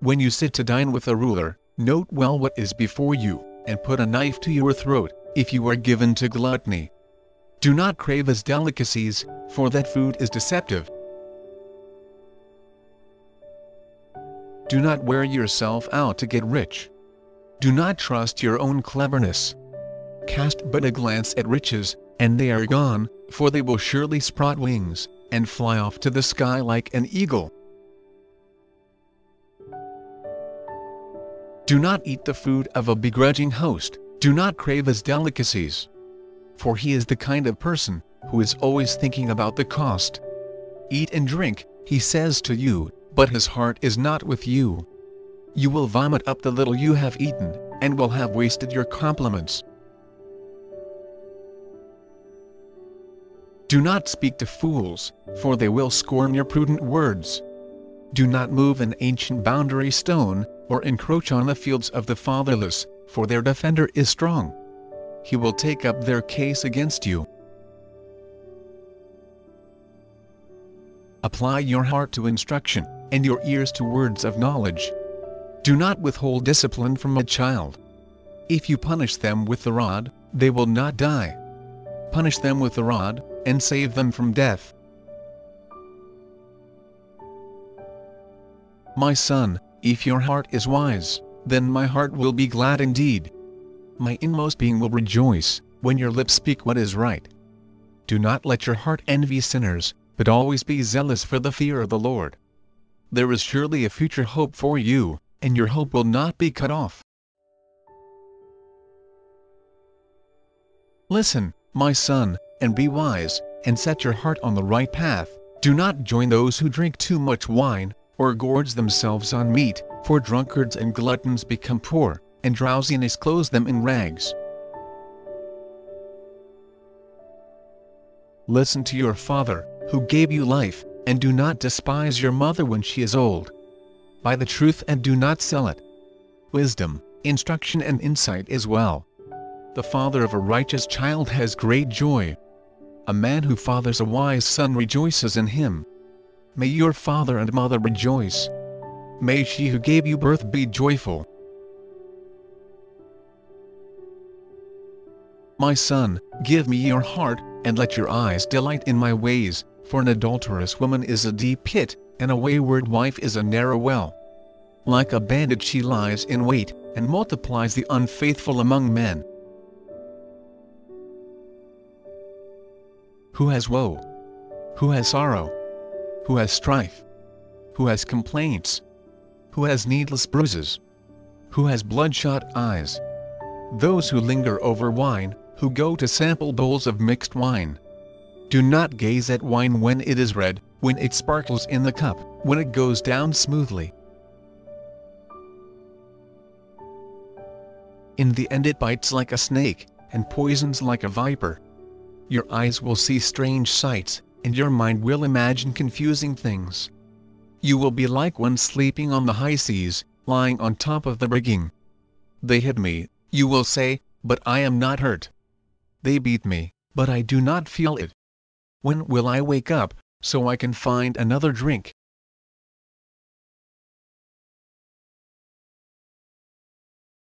When you sit to dine with a ruler, note well what is before you, and put a knife to your throat, if you are given to gluttony. Do not crave as delicacies, for that food is deceptive. Do not wear yourself out to get rich. Do not trust your own cleverness. Cast but a glance at riches, and they are gone, for they will surely sprout wings, and fly off to the sky like an eagle. Do not eat the food of a begrudging host, do not crave his delicacies. For he is the kind of person who is always thinking about the cost. Eat and drink, he says to you, but his heart is not with you. You will vomit up the little you have eaten, and will have wasted your compliments. Do not speak to fools, for they will scorn your prudent words. Do not move an ancient boundary stone, or encroach on the fields of the fatherless, for their defender is strong. He will take up their case against you. Apply your heart to instruction, and your ears to words of knowledge. Do not withhold discipline from a child. If you punish them with the rod, they will not die. Punish them with the rod, and save them from death. My son, if your heart is wise, then my heart will be glad indeed. My inmost being will rejoice, when your lips speak what is right. Do not let your heart envy sinners, but always be zealous for the fear of the Lord. There is surely a future hope for you, and your hope will not be cut off. Listen, my son, and be wise, and set your heart on the right path. Do not join those who drink too much wine, or gorge themselves on meat, for drunkards and gluttons become poor, and drowsiness clothes them in rags. Listen to your father, who gave you life, and do not despise your mother when she is old. Buy the truth and do not sell it. Wisdom, instruction and insight is well. The father of a righteous child has great joy. A man who fathers a wise son rejoices in him. May your father and mother rejoice. May she who gave you birth be joyful. My son, give me your heart, and let your eyes delight in my ways, for an adulterous woman is a deep pit, and a wayward wife is a narrow well. Like a bandit she lies in wait, and multiplies the unfaithful among men. Who has woe? Who has sorrow? who has strife, who has complaints, who has needless bruises, who has bloodshot eyes. Those who linger over wine, who go to sample bowls of mixed wine. Do not gaze at wine when it is red, when it sparkles in the cup, when it goes down smoothly. In the end it bites like a snake, and poisons like a viper. Your eyes will see strange sights, and your mind will imagine confusing things. You will be like one sleeping on the high seas, lying on top of the rigging. They hit me, you will say, but I am not hurt. They beat me, but I do not feel it. When will I wake up, so I can find another drink?